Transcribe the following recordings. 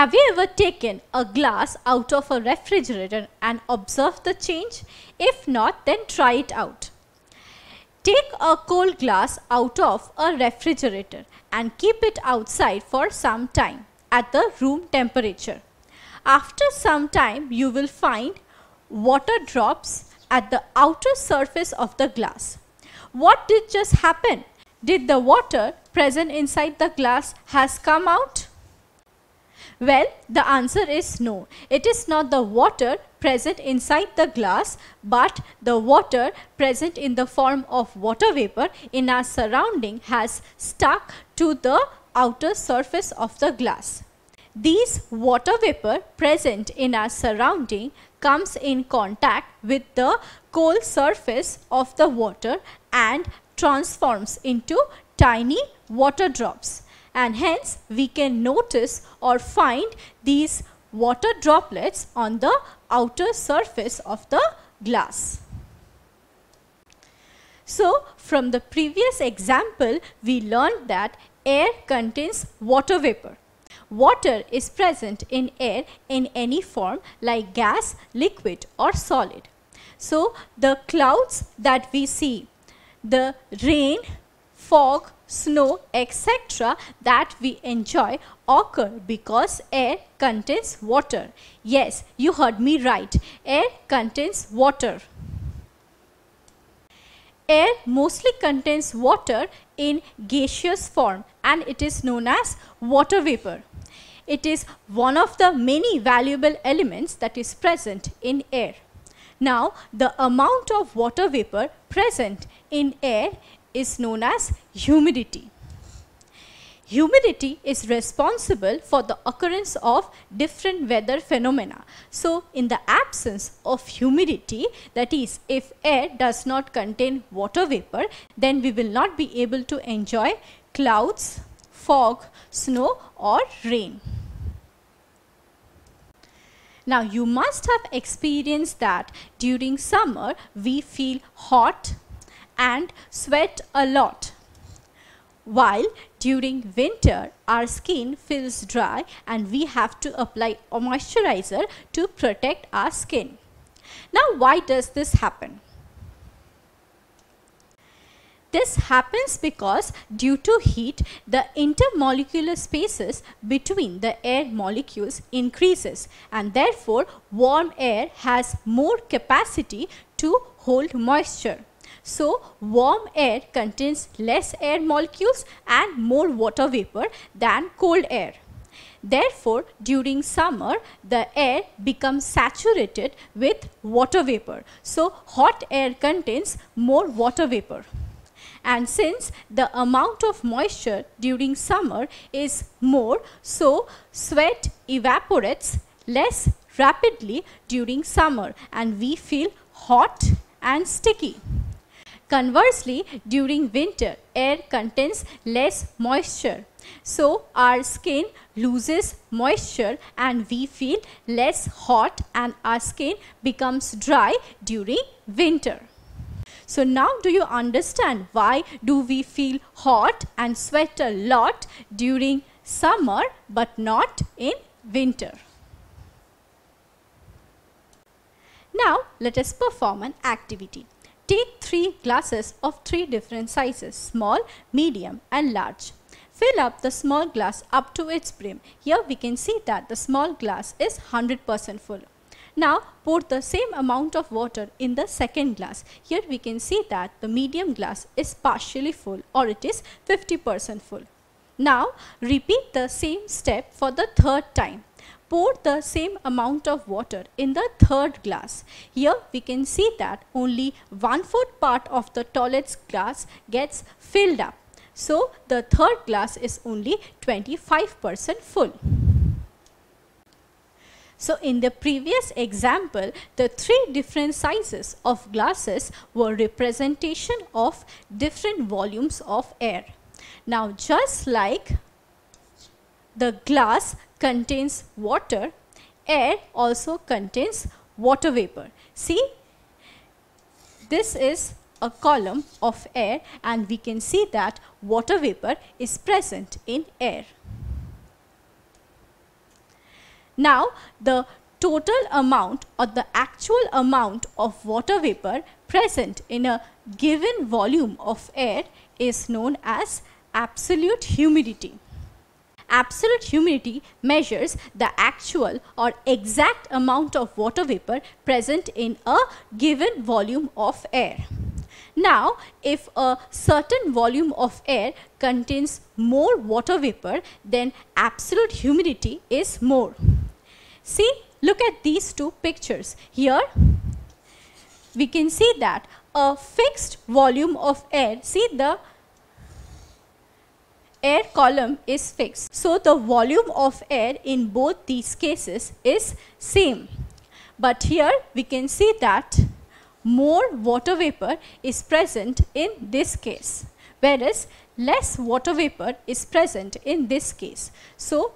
Have you ever taken a glass out of a refrigerator and observed the change? If not, then try it out. Take a cold glass out of a refrigerator and keep it outside for some time at the room temperature. After some time, you will find water drops at the outer surface of the glass. What did just happen? Did the water present inside the glass has come out? Well, the answer is no. It is not the water present inside the glass, but the water present in the form of water vapor in our surrounding has stuck to the outer surface of the glass. These water vapor present in our surrounding comes in contact with the cold surface of the water and transforms into tiny water drops and hence we can notice or find these water droplets on the outer surface of the glass. So, from the previous example, we learned that air contains water vapor. Water is present in air in any form like gas, liquid or solid. So, the clouds that we see, the rain, fog, snow, etc. that we enjoy occur because air contains water. Yes, you heard me right. Air contains water. Air mostly contains water in gaseous form and it is known as water vapor. It is one of the many valuable elements that is present in air. Now, the amount of water vapor present in air is known as humidity. Humidity is responsible for the occurrence of different weather phenomena. So, in the absence of humidity, that is, if air does not contain water vapor, then we will not be able to enjoy clouds, fog, snow or rain. Now, you must have experienced that during summer, we feel hot, and sweat a lot. While during winter our skin feels dry and we have to apply a moisturizer to protect our skin. Now why does this happen? This happens because due to heat, the intermolecular spaces between the air molecules increases and therefore warm air has more capacity to hold moisture. So, warm air contains less air molecules and more water vapor than cold air. Therefore, during summer, the air becomes saturated with water vapor. So, hot air contains more water vapor. And since the amount of moisture during summer is more, so sweat evaporates less rapidly during summer and we feel hot and sticky. Conversely, during winter, air contains less moisture. So, our skin loses moisture and we feel less hot and our skin becomes dry during winter. So now do you understand why do we feel hot and sweat a lot during summer but not in winter? Now let us perform an activity. Take three glasses of three different sizes, small, medium and large. Fill up the small glass up to its brim. Here we can see that the small glass is 100% full. Now pour the same amount of water in the second glass. Here we can see that the medium glass is partially full or it is 50% full. Now repeat the same step for the third time pour the same amount of water in the third glass. Here we can see that only one fourth part of the toilet's glass gets filled up. So the third glass is only 25% full. So in the previous example, the three different sizes of glasses were representation of different volumes of air. Now just like the glass contains water, air also contains water vapor. See, this is a column of air and we can see that water vapor is present in air. Now the total amount or the actual amount of water vapor present in a given volume of air is known as absolute humidity. Absolute humidity measures the actual or exact amount of water vapor present in a given volume of air. Now, if a certain volume of air contains more water vapor, then absolute humidity is more. See, look at these two pictures. Here, we can see that a fixed volume of air, see the air column is fixed. So the volume of air in both these cases is same. But here we can see that more water vapor is present in this case whereas less water vapor is present in this case. So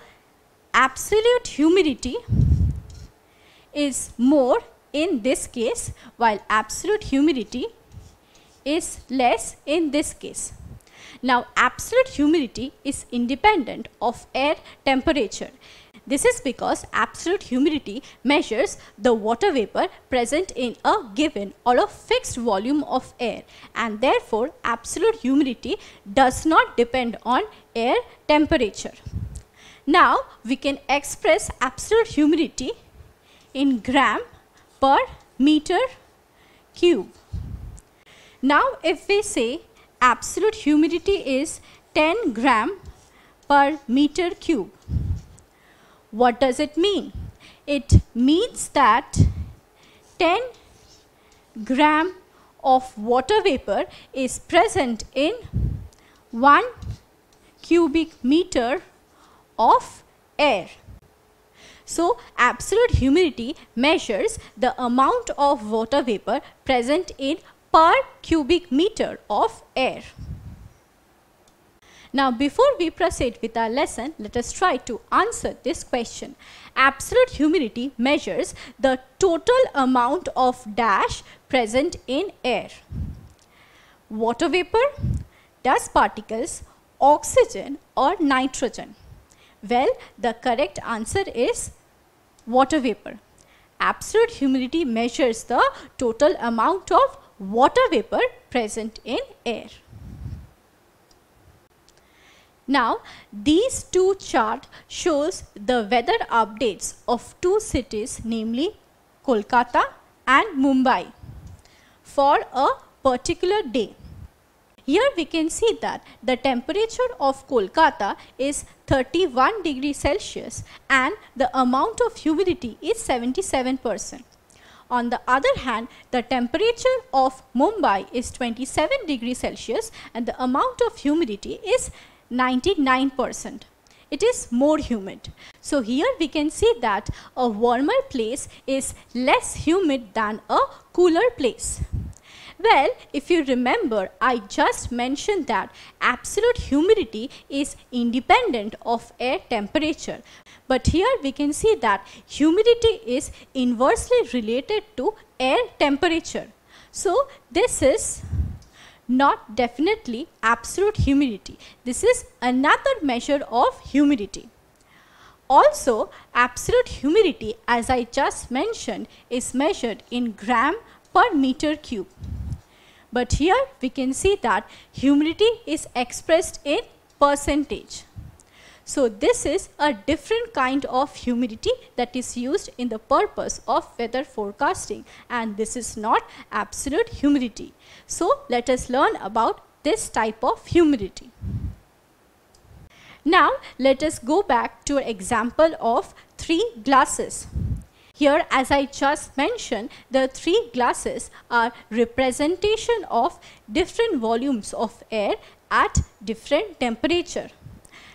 absolute humidity is more in this case while absolute humidity is less in this case. Now absolute humidity is independent of air temperature. This is because absolute humidity measures the water vapor present in a given or a fixed volume of air and therefore absolute humidity does not depend on air temperature. Now we can express absolute humidity in gram per meter cube. Now if we say absolute humidity is 10 gram per meter cube. What does it mean? It means that 10 gram of water vapor is present in 1 cubic meter of air. So, absolute humidity measures the amount of water vapor present in per cubic meter of air. Now before we proceed with our lesson, let us try to answer this question. Absolute humidity measures the total amount of dash present in air. Water vapor, dust particles, oxygen or nitrogen. Well, the correct answer is water vapor. Absolute humidity measures the total amount of water vapor present in air. Now, these two chart shows the weather updates of two cities namely Kolkata and Mumbai for a particular day. Here we can see that the temperature of Kolkata is 31 degree Celsius and the amount of humidity is 77 percent. On the other hand, the temperature of Mumbai is 27 degrees Celsius and the amount of humidity is 99%. It is more humid. So here we can see that a warmer place is less humid than a cooler place. Well, if you remember, I just mentioned that absolute humidity is independent of air temperature. But here we can see that humidity is inversely related to air temperature. So this is not definitely absolute humidity. This is another measure of humidity. Also, absolute humidity as I just mentioned is measured in gram per meter cube. But here we can see that humidity is expressed in percentage. So this is a different kind of humidity that is used in the purpose of weather forecasting and this is not absolute humidity. So let us learn about this type of humidity. Now let us go back to an example of three glasses. Here as I just mentioned the three glasses are representation of different volumes of air at different temperature.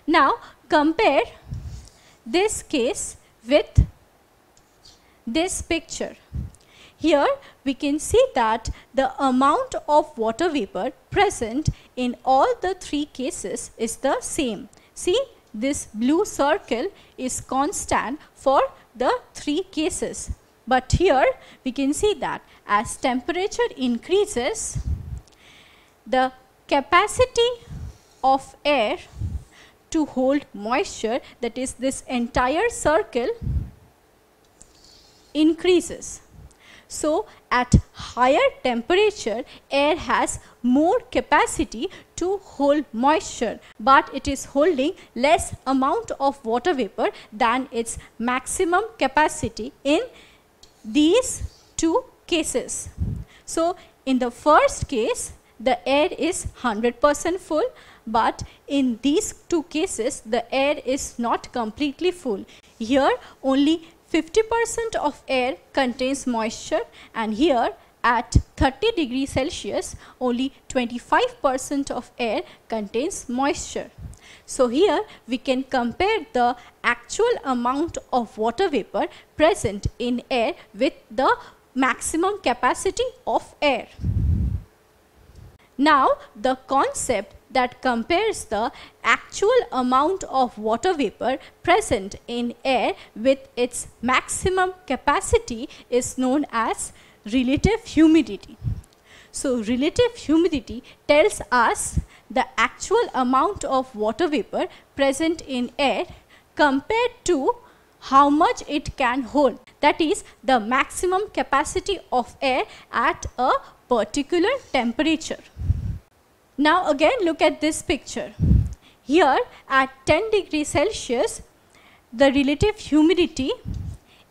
Now compare this case with this picture. Here we can see that the amount of water vapor present in all the three cases is the same. See this blue circle is constant for the three cases. But here we can see that as temperature increases, the capacity of air to hold moisture that is this entire circle increases. So, at higher temperature, air has more capacity to hold moisture, but it is holding less amount of water vapor than its maximum capacity in these two cases. So, in the first case, the air is 100% full, but in these two cases, the air is not completely full. Here, only 50% of air contains moisture and here at 30 degrees Celsius only 25% of air contains moisture. So here we can compare the actual amount of water vapor present in air with the maximum capacity of air. Now the concept that compares the actual amount of water vapor present in air with its maximum capacity is known as relative humidity. So relative humidity tells us the actual amount of water vapor present in air compared to how much it can hold. That is the maximum capacity of air at a particular temperature. Now again look at this picture. Here at 10 degrees Celsius, the relative humidity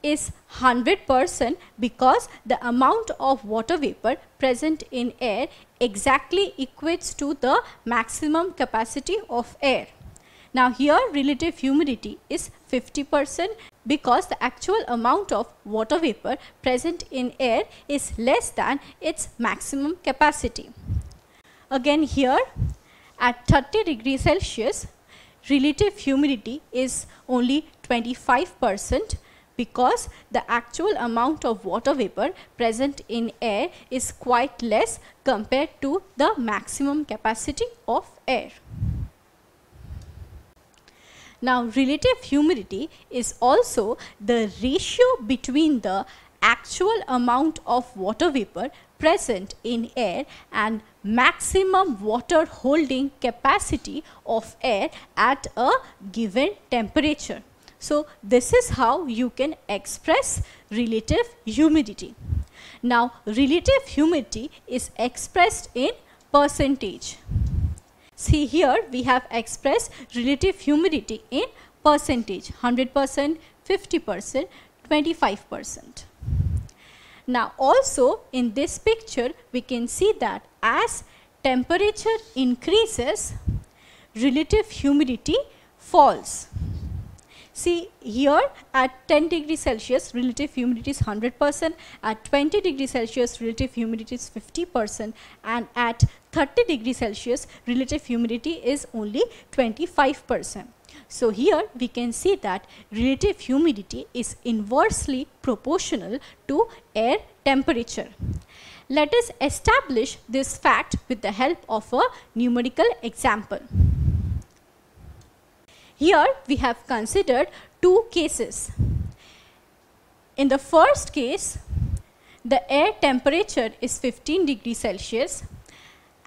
is 100% because the amount of water vapor present in air exactly equates to the maximum capacity of air. Now here relative humidity is 50% because the actual amount of water vapor present in air is less than its maximum capacity. Again here at 30 degrees Celsius relative humidity is only 25 percent because the actual amount of water vapor present in air is quite less compared to the maximum capacity of air. Now relative humidity is also the ratio between the actual amount of water vapor present in air and maximum water holding capacity of air at a given temperature. So, this is how you can express relative humidity. Now, relative humidity is expressed in percentage. See here we have expressed relative humidity in percentage 100%, 50%, 25%. Now also in this picture we can see that as temperature increases relative humidity falls. See here at 10 degrees Celsius relative humidity is 100%, at 20 degrees Celsius relative humidity is 50% and at 30 degrees Celsius relative humidity is only 25%. So here we can see that relative humidity is inversely proportional to air temperature. Let us establish this fact with the help of a numerical example. Here we have considered two cases. In the first case, the air temperature is 15 degrees Celsius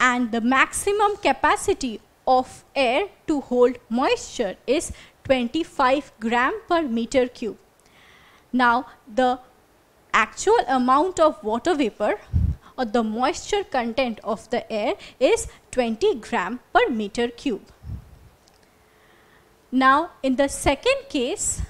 and the maximum capacity of air to hold moisture is 25 gram per meter cube. Now the actual amount of water vapor or the moisture content of the air is 20 gram per meter cube. Now in the second case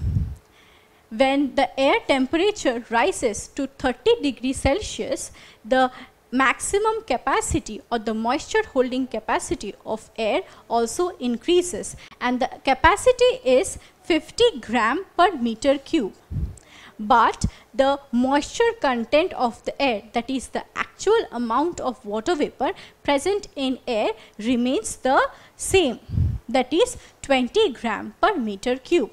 when the air temperature rises to 30 degree Celsius the maximum capacity or the moisture holding capacity of air also increases and the capacity is 50 gram per meter cube. But the moisture content of the air that is the actual amount of water vapor present in air remains the same that is 20 gram per meter cube.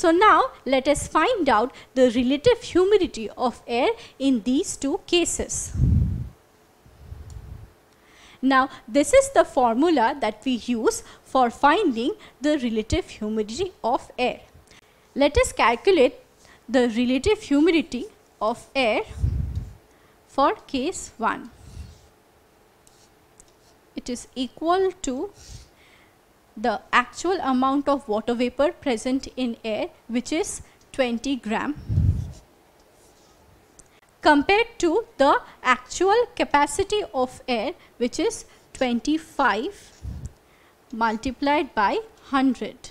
So now let us find out the relative humidity of air in these two cases. Now this is the formula that we use for finding the relative humidity of air. Let us calculate the relative humidity of air for case 1. It is equal to the actual amount of water vapor present in air which is 20 gram compared to the actual capacity of air which is 25 multiplied by 100.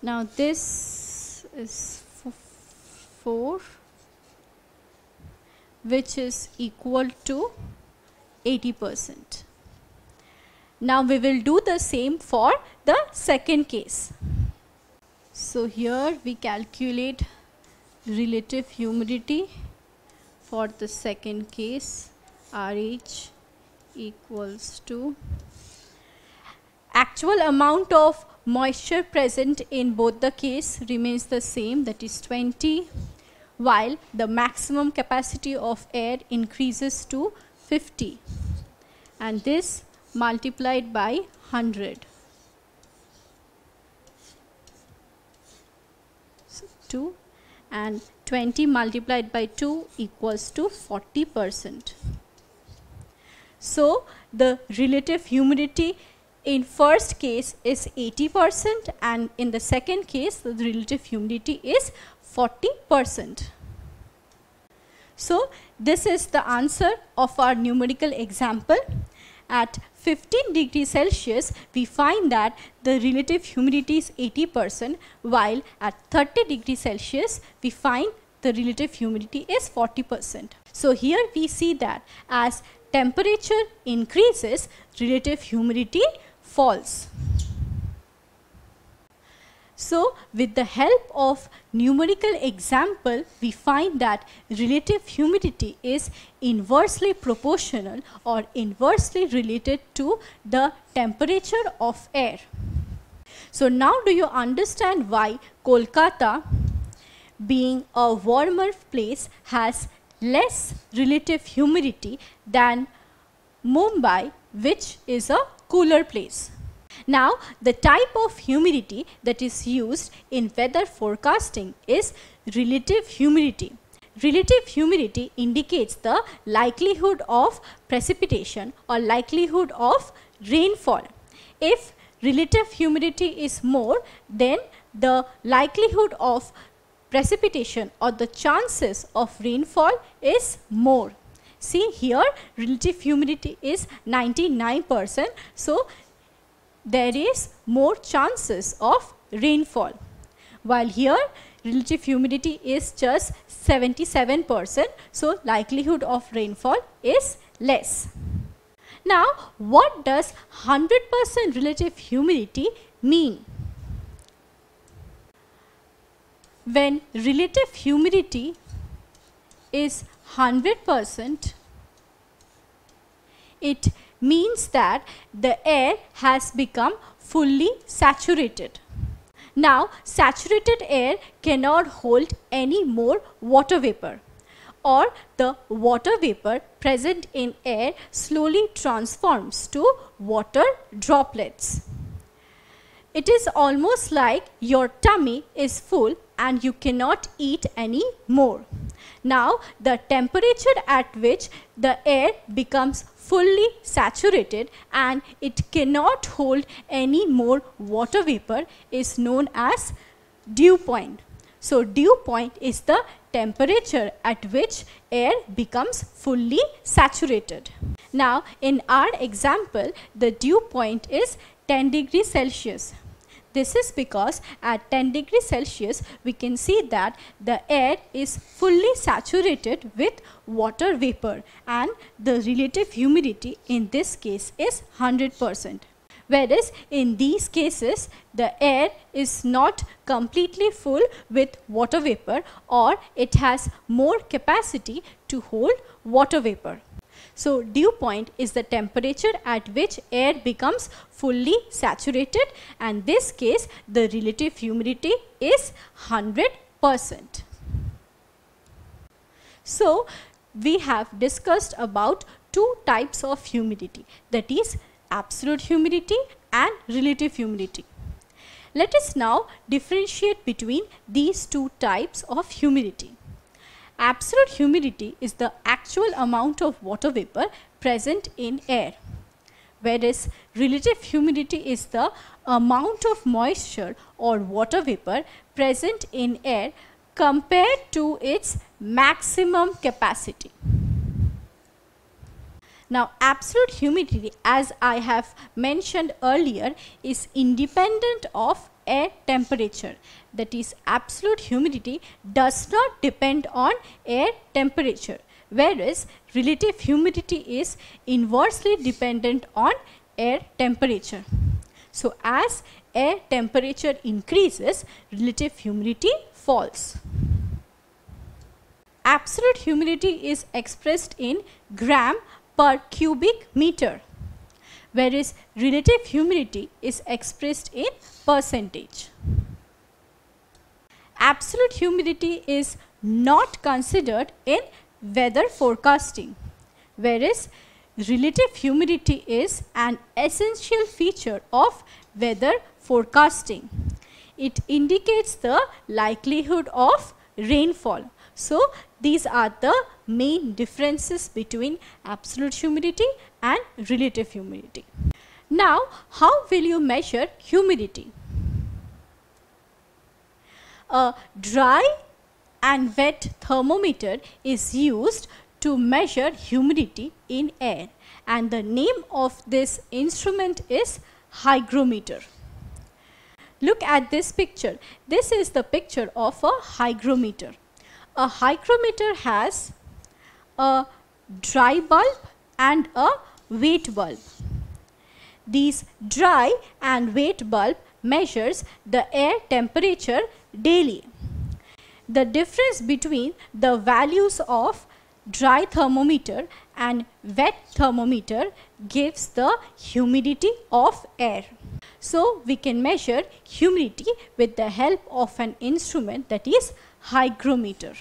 Now this is 4 which is equal to 80 percent. Now we will do the same for the second case. So here we calculate relative humidity for the second case RH equals to actual amount of moisture present in both the case remains the same that is 20 while the maximum capacity of air increases to 50 and this multiplied by 100 so 2 and 20 multiplied by 2 equals to 40 percent so the relative humidity in first case is 80 percent and in the second case the relative humidity is 40 percent. So this is the answer of our numerical example. At 15 degrees Celsius, we find that the relative humidity is 80 percent, while at 30 degrees Celsius, we find the relative humidity is 40 percent. So here we see that as temperature increases, relative humidity falls. So, with the help of numerical example, we find that relative humidity is inversely proportional or inversely related to the temperature of air. So, now do you understand why Kolkata being a warmer place has less relative humidity than Mumbai which is a cooler place. Now the type of humidity that is used in weather forecasting is relative humidity. Relative humidity indicates the likelihood of precipitation or likelihood of rainfall. If relative humidity is more then the likelihood of precipitation or the chances of rainfall is more. See here relative humidity is 99 percent. So, there is more chances of rainfall. While here relative humidity is just 77 percent. So, likelihood of rainfall is less. Now, what does 100 percent relative humidity mean? when relative humidity is 100 percent, it means that the air has become fully saturated. Now, saturated air cannot hold any more water vapor or the water vapor present in air slowly transforms to water droplets. It is almost like your tummy is full and you cannot eat any more. Now the temperature at which the air becomes fully saturated and it cannot hold any more water vapor is known as dew point. So dew point is the temperature at which air becomes fully saturated. Now in our example the dew point is 10 degrees Celsius. This is because at 10 degrees Celsius we can see that the air is fully saturated with water vapor and the relative humidity in this case is 100 percent. Whereas in these cases the air is not completely full with water vapor or it has more capacity to hold water vapor. So dew point is the temperature at which air becomes fully saturated and this case the relative humidity is 100 percent. So we have discussed about two types of humidity that is absolute humidity and relative humidity. Let us now differentiate between these two types of humidity. Absolute humidity is the actual amount of water vapor present in air. Whereas relative humidity is the amount of moisture or water vapor present in air compared to its maximum capacity. Now absolute humidity as I have mentioned earlier is independent of air temperature that is absolute humidity does not depend on air temperature whereas relative humidity is inversely dependent on air temperature. So as air temperature increases relative humidity falls. Absolute humidity is expressed in gram per cubic meter whereas relative humidity is expressed in percentage. Absolute humidity is not considered in weather forecasting whereas relative humidity is an essential feature of weather forecasting. It indicates the likelihood of rainfall. So, these are the main differences between absolute humidity and relative humidity. Now, how will you measure humidity? A dry and wet thermometer is used to measure humidity in air and the name of this instrument is hygrometer. Look at this picture. This is the picture of a hygrometer. A hygrometer has a dry bulb and a wet bulb. These dry and wet bulb measures the air temperature daily. The difference between the values of dry thermometer and wet thermometer gives the humidity of air. So we can measure humidity with the help of an instrument that is hygrometer.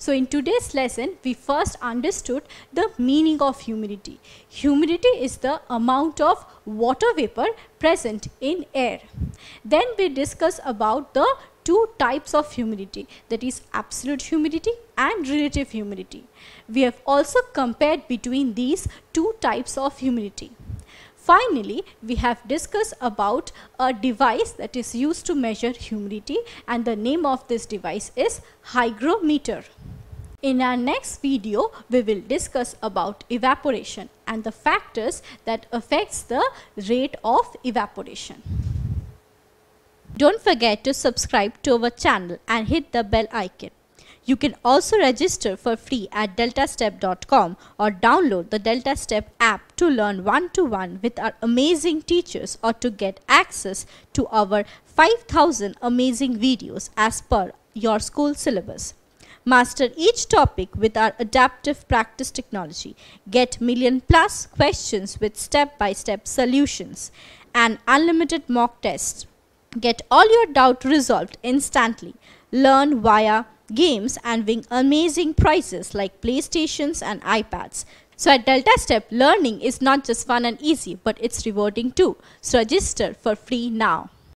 So in today's lesson, we first understood the meaning of humidity. Humidity is the amount of water vapor present in air. Then we discuss about the two types of humidity that is absolute humidity and relative humidity. We have also compared between these two types of humidity. Finally, we have discussed about a device that is used to measure humidity and the name of this device is hygrometer. In our next video, we will discuss about evaporation and the factors that affects the rate of evaporation. Don't forget to subscribe to our channel and hit the bell icon. You can also register for free at deltastep.com or download the Delta Step app to learn one-to-one -one with our amazing teachers or to get access to our 5000 amazing videos as per your school syllabus. Master each topic with our adaptive practice technology. Get million plus questions with step-by-step -step solutions and unlimited mock tests. Get all your doubt resolved instantly. Learn via games and win amazing prizes like PlayStations and iPads. So at Delta Step, learning is not just fun and easy, but it's rewarding too. So register for free now.